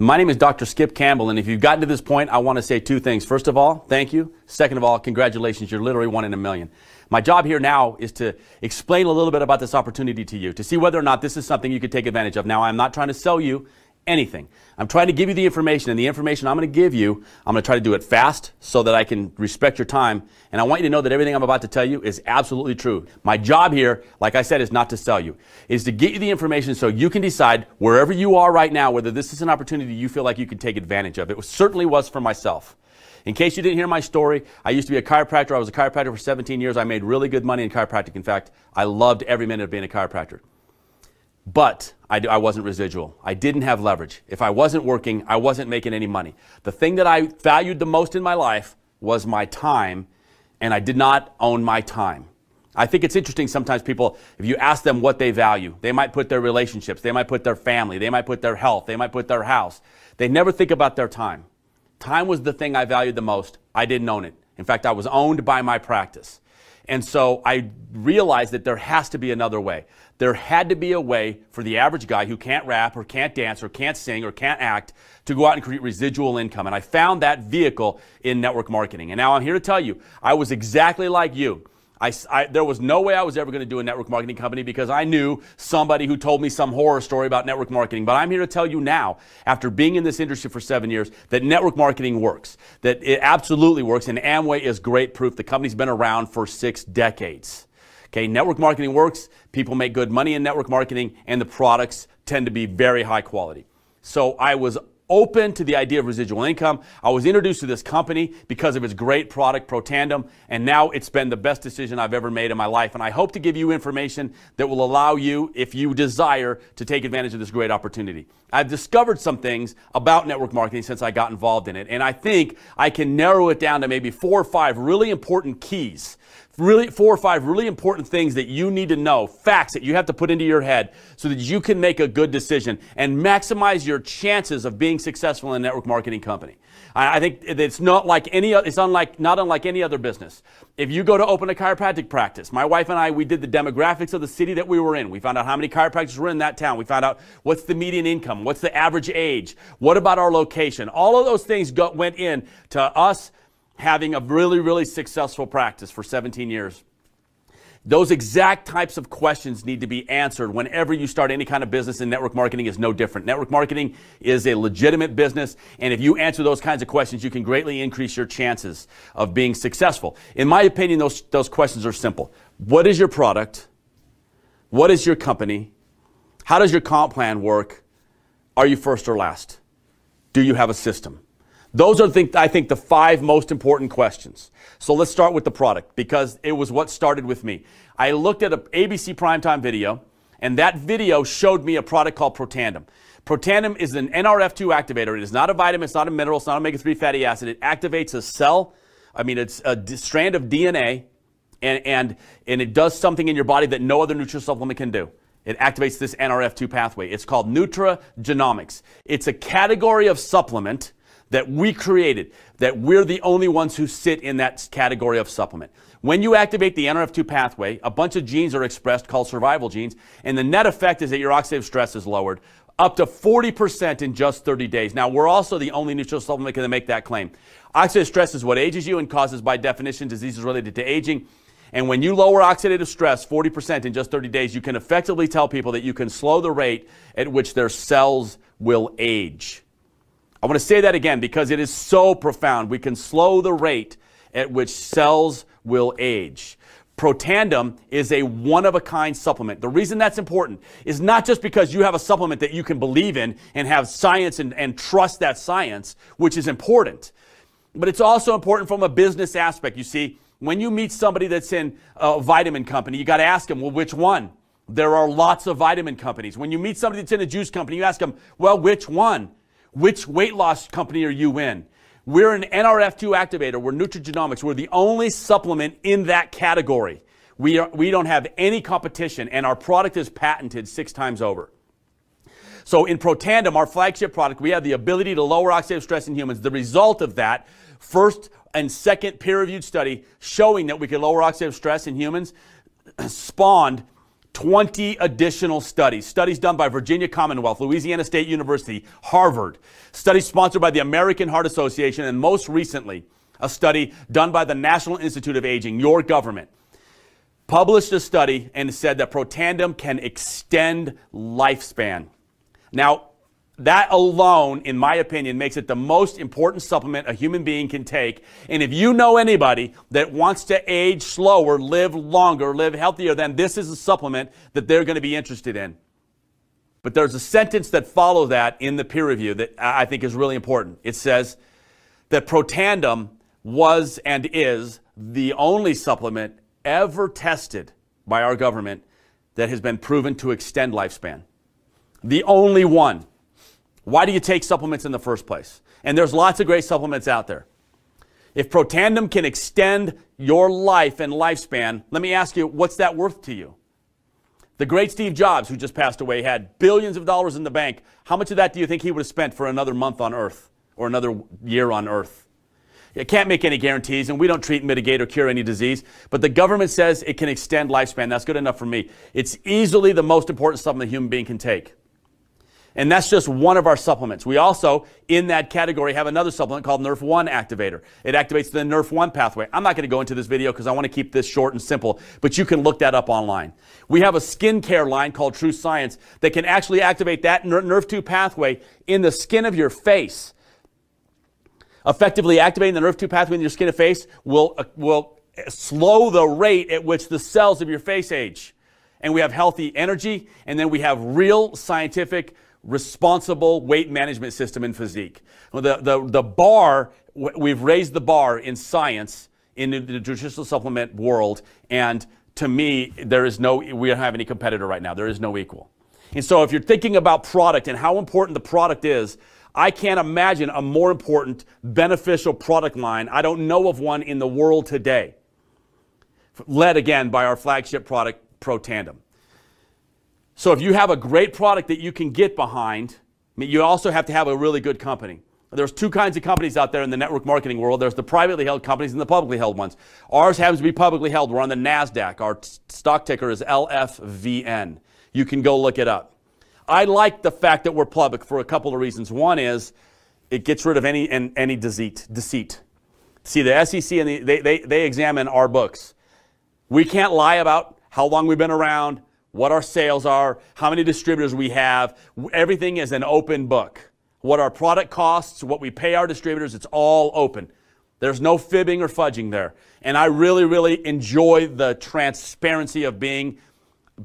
My name is Dr. Skip Campbell, and if you've gotten to this point, I want to say two things. First of all, thank you. Second of all, congratulations. You're literally one in a million. My job here now is to explain a little bit about this opportunity to you, to see whether or not this is something you could take advantage of. Now, I'm not trying to sell you anything. I'm trying to give you the information, and the information I'm going to give you, I'm going to try to do it fast so that I can respect your time. And I want you to know that everything I'm about to tell you is absolutely true. My job here, like I said, is not to sell you, is to get you the information so you can decide wherever you are right now whether this is an opportunity you feel like you can take advantage of. It certainly was for myself. In case you didn't hear my story, I used to be a chiropractor. I was a chiropractor for 17 years. I made really good money in chiropractic. In fact, I loved every minute of being a chiropractor. But I, I, wasn't residual. I didn't have leverage. If I wasn't working, I wasn't making any money. The thing that I valued the most in my life was my time, and I did not own my time. I think it's interesting sometimes people, if you ask them what they value, they might put their relationships, they might put their family, they might put their health, they might put their house. They never think about their time. Time was the thing I valued the most. I didn't own it. In fact, I was owned by my practice. And so I realized that there has to be another way. There had to be a way for the average guy who can't rap or can't dance or can't sing or can't act to go out and create residual income. And I found that vehicle in network marketing. And now I'm here to tell you, I was exactly like you. I, I, there was no way I was ever going to do a network marketing company because I knew somebody who told me some horror story about network marketing. But I'm here to tell you now, after being in this industry for seven years, that network marketing works. That it absolutely works. And Amway is great proof. The company's been around for six decades. Okay, network marketing works. People make good money in network marketing, and the products tend to be very high quality. So I was open to the idea of residual income. I was introduced to this company because of its great product, Protandim, and now it's been the best decision I've ever made in my life. And I hope to give you information that will allow you, if you desire, to take advantage of this great opportunity. I've discovered some things about network marketing since I got involved in it, and I think I can narrow it down to maybe four or five really important keys really four or five really important things that you need to know, facts that you have to put into your head so that you can make a good decision and maximize your chances of being successful in a network marketing company. I, think it's not like any it's unlike not unlike any other business. If you go to open a chiropractic practice, my wife and I we did the demographics of the city that we were in. We found out how many chiropractors were in that town. We found out what's the median income, what's the average age, what about our location. All of those things got, went in to us having a really, really successful practice for 17 years. Those exact types of questions need to be answered whenever you start any kind of business, and network marketing is no different. Network marketing is a legitimate business, and if you answer those kinds of questions, you can greatly increase your chances of being successful. In my opinion, those, those questions are simple. What is your product? What is your company? How does your comp plan work? Are you first or last? Do you have a system? Those are, the, I think, the five most important questions. So let's start with the product because it was what started with me. I looked at an ABC primetime video, and that video showed me a product called Protandim. Protandim is an NRF2 activator. It is not a vitamin, it's not a mineral, it's not omega 3 fatty acid. It activates a cell, I mean, it's a strand of DNA, and, and, and it does something in your body that no other nutritional supplement can do. It activates this NRF2 pathway. It's called Nutrigenomics. It's a category of supplement that we created, that we're the only ones who sit in that category of supplement. When you activate the NRF2 pathway, a bunch of genes are expressed called survival genes, and the net effect is that your oxidative stress is lowered up to 40% in just 30 days. Now, we're also the only nutritional supplement that can make that claim. Oxidative stress is what ages you and causes, by definition, diseases related to aging. And when you lower oxidative stress 40% in just 30 days, you can effectively tell people that you can slow the rate at which their cells will age. I want to say that again because it is so profound. We can slow the rate at which cells will age. Protandim is a one of a kind supplement. The reason that's important is not just because you have a supplement that you can believe in and have science and, and trust that science, which is important, but it's also important from a business aspect. You see, when you meet somebody that's in a vitamin company, you got to ask them, well, which one? There are lots of vitamin companies. When you meet somebody that's in a juice company, you ask them, well, which one? Which weight loss company are you in? We're an NRF2 activator. We're nutrigenomics. We're the only supplement in that category. We, are, we don't have any competition, and our product is patented six times over. So in Protandim, our flagship product, we have the ability to lower oxidative stress in humans. The result of that, first and second peer-reviewed study showing that we could lower oxidative stress in humans, spawned 20 additional studies. Studies done by Virginia Commonwealth, Louisiana State University, Harvard. Studies sponsored by the American Heart Association, and most recently, a study done by the National Institute of Aging, your government, published a study and said that Protandim can extend lifespan. Now, that alone, in my opinion, makes it the most important supplement a human being can take. And if you know anybody that wants to age slower, live longer, live healthier, then this is a supplement that they're going to be interested in. But there's a sentence that follows that in the peer review that I think is really important. It says that Protandim was and is the only supplement ever tested by our government that has been proven to extend lifespan. The only one. Why do you take supplements in the first place? And there's lots of great supplements out there. If Protandim can extend your life and lifespan, let me ask you, what's that worth to you? The great Steve Jobs, who just passed away, had billions of dollars in the bank. How much of that do you think he would have spent for another month on Earth or another year on Earth? It can't make any guarantees, and we don't treat, mitigate, or cure any disease. But the government says it can extend lifespan. That's good enough for me. It's easily the most important supplement a human being can take. And that's just one of our supplements. We also, in that category, have another supplement called NRF1 Activator. It activates the NRF1 pathway. I'm not going to go into this video because I want to keep this short and simple, but you can look that up online. We have a skincare line called True Science that can actually activate that NRF2 pathway in the skin of your face. Effectively activating the NRF2 pathway in your skin and face will, uh, will slow the rate at which the cells of your face age. And we have healthy energy, and then we have real scientific responsible weight management system in physique. The, the, the bar, we've raised the bar in science in the nutritional supplement world, and to me, there is no, we don't have any competitor right now. There is no equal. And so if you're thinking about product and how important the product is, I can't imagine a more important, beneficial product line. I don't know of one in the world today. Led again by our flagship product, Protandim. So if you have a great product that you can get behind, you also have to have a really good company. There's two kinds of companies out there in the network marketing world. There's the privately held companies and the publicly held ones. Ours happens to be publicly held. We're on the NASDAQ. Our stock ticker is LFVN. You can go look it up. I like the fact that we're public for a couple of reasons. One is it gets rid of any, and, any deceit. deceit. See, the SEC and the, they, they, they examine our books. We can't lie about how long we've been around, what our sales are, how many distributors we have. Everything is an open book. What our product costs, what we pay our distributors, it's all open. There's no fibbing or fudging there. And I really, really enjoy the transparency of being,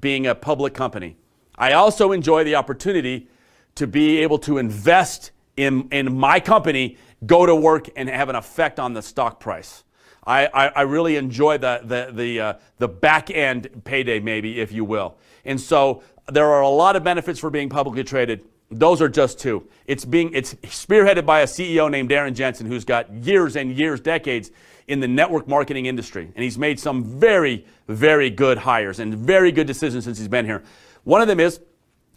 being a public company. I also enjoy the opportunity to be able to invest in, in my company, go to work, and have an effect on the stock price. I, I, I really enjoy the, the, the, uh, the back end payday, maybe, if you will. And so there are a lot of benefits for being publicly traded. Those are just two. It's being it's spearheaded by a CEO named Darren Jensen who's got years and years, decades in the network marketing industry. And he's made some very, very good hires and very good decisions since he's been here. One of them is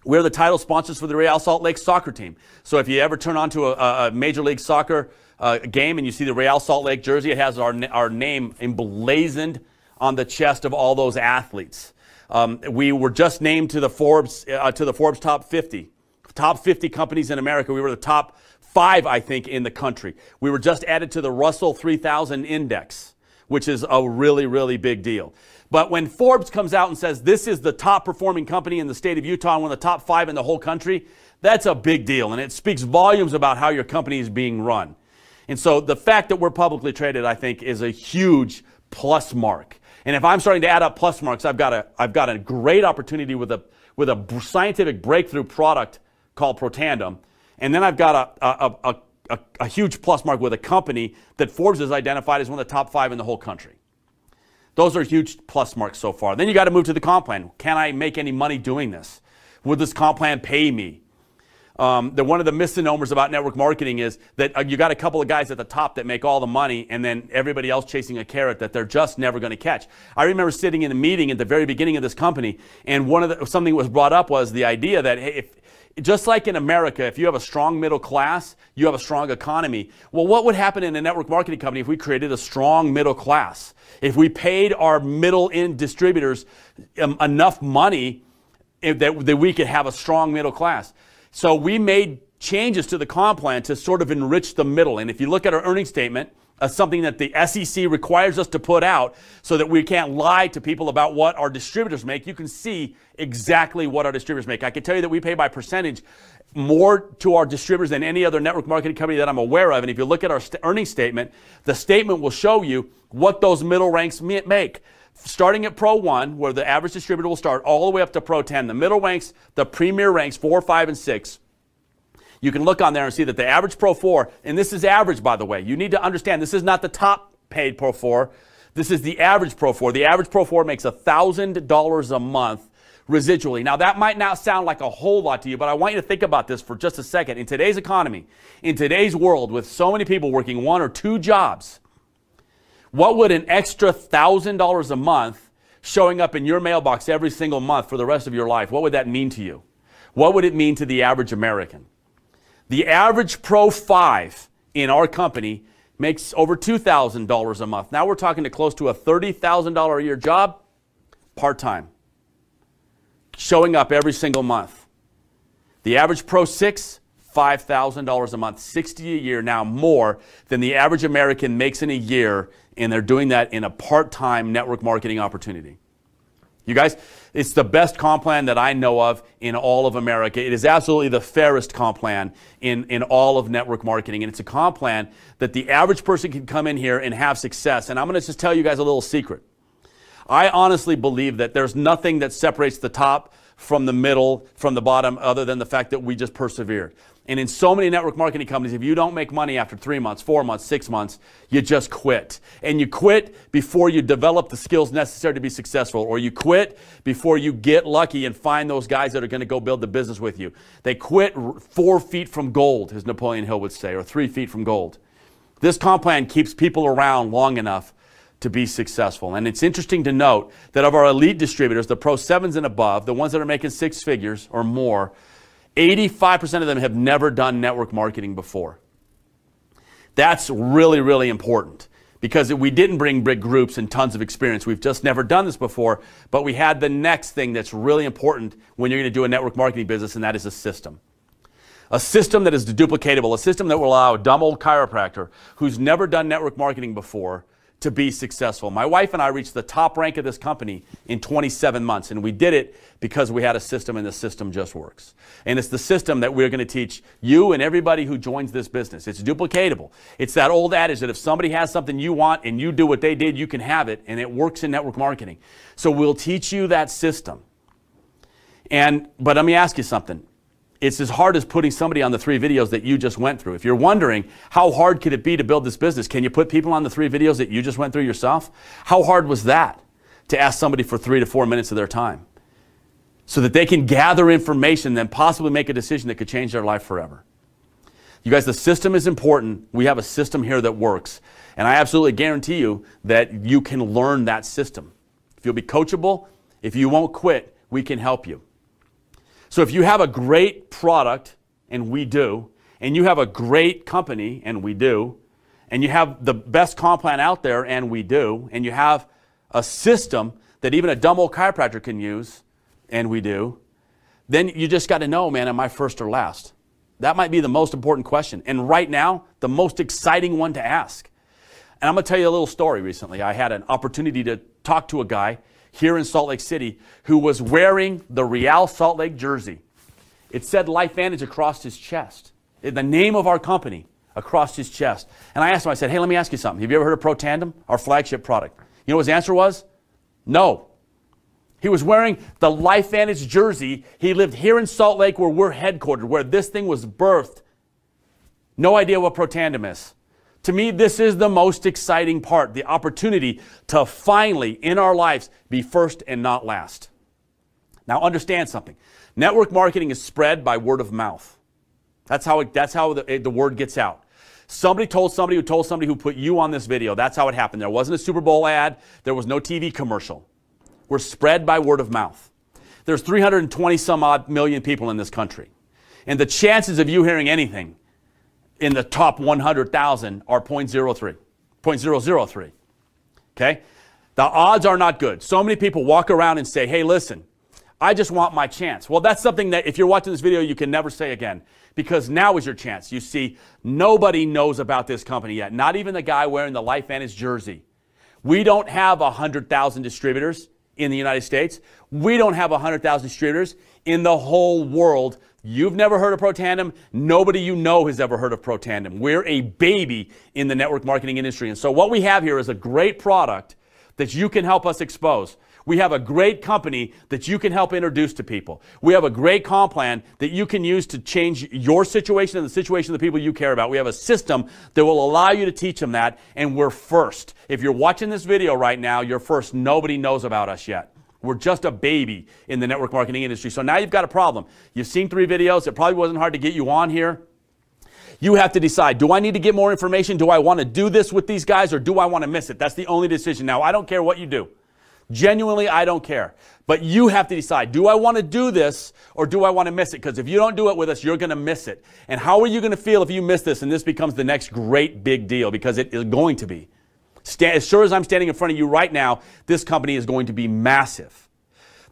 we're the title sponsors for the Real Salt Lake soccer team. So if you ever turn on to a, a Major League Soccer uh, game and you see the Real Salt Lake jersey, it has our, our name emblazoned on the chest of all those athletes. Um, we were just named to the Forbes uh, to the Forbes top 50, top 50 companies in America. We were the top five, I think, in the country. We were just added to the Russell 3000 index, which is a really, really big deal. But when Forbes comes out and says this is the top performing company in the state of Utah and one of the top five in the whole country, that's a big deal. And it speaks volumes about how your company is being run. And so the fact that we're publicly traded, I think, is a huge plus mark. And if I'm starting to add up plus marks, I've got a, I've got a great opportunity with a, with a scientific breakthrough product called Protandim. And then I've got a, a, a, a, a huge plus mark with a company that Forbes has identified as one of the top five in the whole country. Those are huge plus marks so far. Then you got to move to the comp plan. Can I make any money doing this? Would this comp plan pay me? Um, the, one of the misnomers about network marketing is that uh, you got a couple of guys at the top that make all the money and then everybody else chasing a carrot that they're just never going to catch. I remember sitting in a meeting at the very beginning of this company and one of the, something that was brought up was the idea that hey, if, just like in America, if you have a strong middle class, you have a strong economy. Well, what would happen in a network marketing company if we created a strong middle class? If we paid our middle end distributors um, enough money that, that we could have a strong middle class. So we made changes to the comp plan to sort of enrich the middle. And if you look at our earnings statement, uh, something that the SEC requires us to put out so that we can't lie to people about what our distributors make. You can see exactly what our distributors make. I can tell you that we pay by percentage more to our distributors than any other network marketing company that I'm aware of. And if you look at our st- earnings statement, the statement will show you what those middle ranks make. Starting at Pro 1, where the average distributor will start, all the way up to Pro 10. The middle ranks, the premier ranks, 4, 5, and 6 you can look on there and see that the average Pro 4, and this is average, by the way. You need to understand this is not the top paid Pro 4. This is the average Pro 4. The average Pro 4 makes $1,000 a month residually. Now, that might not sound like a whole lot to you, but I want you to think about this for just a second. In today's economy, in today's world, with so many people working one or two jobs, what would an extra $1,000 a month showing up in your mailbox every single month for the rest of your life, what would that mean to you? What would it mean to the average American? The average Pro 5 in our company makes over $2,000 a month. Now we're talking to close to a $30,000 a year job, part time, showing up every single month. The average Pro 6, $5,000 a month, 60 a year now more than the average American makes in a year, and they're doing that in a part time network marketing opportunity. You guys, it's the best comp plan that I know of in all of America. It is absolutely the fairest comp plan in, in all of network marketing. And it's a comp plan that the average person can come in here and have success. And I'm going to just tell you guys a little secret. I honestly believe that there's nothing that separates the top from the middle, from the bottom, other than the fact that we just persevere. And in so many network marketing companies, if you don't make money after three months, four months, six months, you just quit. And you quit before you develop the skills necessary to be successful, or you quit before you get lucky and find those guys that are going to go build the business with you. They quit four feet from gold, as Napoleon Hill would say, or three feet from gold. This comp plan keeps people around long enough to be successful. And it's interesting to note that of our elite distributors, the Pro 7s and above, the ones that are making six figures or more, 85% of them have never done network marketing before. That's really, really important because we didn't bring big groups and tons of experience. We've just never done this before, but we had the next thing that's really important when you're going to do a network marketing business, and that is a system. A system that is duplicatable, a system that will allow a dumb old chiropractor who's never done network marketing before to be successful. My wife and I reached the top rank of this company in 27 months, and we did it because we had a system, and the system just works. And it's the system that we're going to teach you and everybody who joins this business. It's duplicatable. It's that old adage that if somebody has something you want and you do what they did, you can have it, and it works in network marketing. So we'll teach you that system. And but let me ask you something it's as hard as putting somebody on the three videos that you just went through. If you're wondering how hard could it be to build this business, can you put people on the three videos that you just went through yourself? How hard was that to ask somebody for three to four minutes of their time so that they can gather information, then possibly make a decision that could change their life forever? You guys, the system is important. We have a system here that works. And I absolutely guarantee you that you can learn that system. If you'll be coachable, if you won't quit, we can help you. So if you have a great product, and we do, and you have a great company, and we do, and you have the best comp plan out there, and we do, and you have a system that even a dumb old chiropractor can use, and we do, then you just got to know, man, am I first or last? That might be the most important question. And right now, the most exciting one to ask. And I'm going to tell you a little story recently. I had an opportunity to talk to a guy here in Salt Lake City who was wearing the Real Salt Lake jersey. It said LifeVantage across his chest, in the name of our company across his chest. And I asked him, I said, hey, let me ask you something. Have you ever heard of Protandim, our flagship product? You know what his answer was? No. He was wearing the LifeVantage jersey. He lived here in Salt Lake where we're headquartered, where this thing was birthed. No idea what Protandim is. To me, this is the most exciting part the opportunity to finally, in our lives, be first and not last. Now, understand something network marketing is spread by word of mouth. That's how, it, that's how the, the word gets out. Somebody told somebody who told somebody who put you on this video. That's how it happened. There wasn't a Super Bowl ad, there was no TV commercial. We're spread by word of mouth. There's 320 some odd million people in this country. And the chances of you hearing anything in the top 100,000 are 0.03, 0.003. Okay? The odds are not good. So many people walk around and say, hey, listen, I just want my chance. Well, that's something that if you're watching this video, you can never say again because now is your chance. You see, nobody knows about this company yet, not even the guy wearing the Life LifeVantage jersey. We don't have 100,000 distributors in the United States. We don't have 100,000 distributors in the whole world. You've never heard of Protandim. Nobody you know has ever heard of Protandim. We're a baby in the network marketing industry. And so what we have here is a great product that you can help us expose. We have a great company that you can help introduce to people. We have a great comp plan that you can use to change your situation and the situation of the people you care about. We have a system that will allow you to teach them that, and we're first. If you're watching this video right now, you're first. Nobody knows about us yet. We're just a baby in the network marketing industry. So now you've got a problem. You've seen three videos. It probably wasn't hard to get you on here. You have to decide do I need to get more information? Do I want to do this with these guys or do I want to miss it? That's the only decision. Now, I don't care what you do. Genuinely, I don't care. But you have to decide do I want to do this or do I want to miss it? Because if you don't do it with us, you're going to miss it. And how are you going to feel if you miss this and this becomes the next great big deal? Because it is going to be. As sure as I'm standing in front of you right now, this company is going to be massive.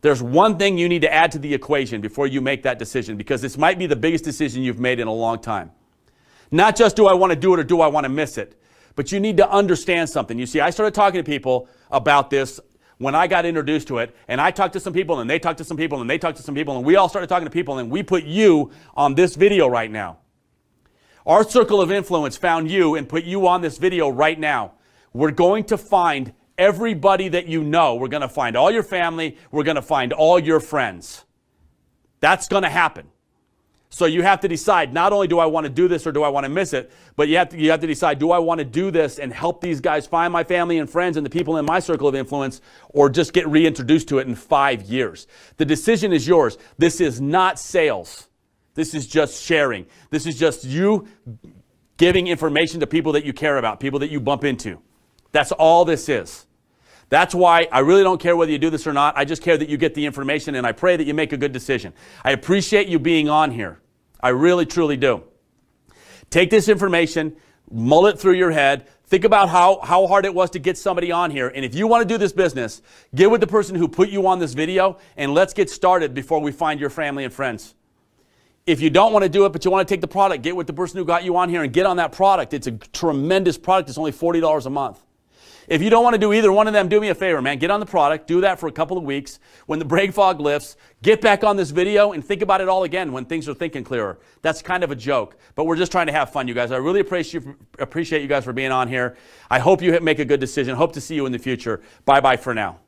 There's one thing you need to add to the equation before you make that decision because this might be the biggest decision you've made in a long time. Not just do I want to do it or do I want to miss it, but you need to understand something. You see, I started talking to people about this when I got introduced to it, and I talked to some people, and they talked to some people, and they talked to some people, and we all started talking to people, and we put you on this video right now. Our circle of influence found you and put you on this video right now. We're going to find everybody that you know. We're going to find all your family. We're going to find all your friends. That's going to happen. So you have to decide not only do I want to do this or do I want to miss it, but you have to, you have to decide do I want to do this and help these guys find my family and friends and the people in my circle of influence or just get reintroduced to it in five years. The decision is yours. This is not sales. This is just sharing. This is just you giving information to people that you care about, people that you bump into. That's all this is. That's why I really don't care whether you do this or not. I just care that you get the information and I pray that you make a good decision. I appreciate you being on here. I really, truly do. Take this information, mull it through your head, think about how, how hard it was to get somebody on here. And if you want to do this business, get with the person who put you on this video and let's get started before we find your family and friends. If you don't want to do it, but you want to take the product, get with the person who got you on here and get on that product. It's a tremendous product. It's only $40 a month. If you don't want to do either one of them, do me a favor, man. Get on the product, do that for a couple of weeks. When the brain fog lifts, get back on this video and think about it all again when things are thinking clearer. That's kind of a joke, but we're just trying to have fun, you guys. I really appreciate you, appreciate you guys for being on here. I hope you make a good decision. Hope to see you in the future. Bye bye for now.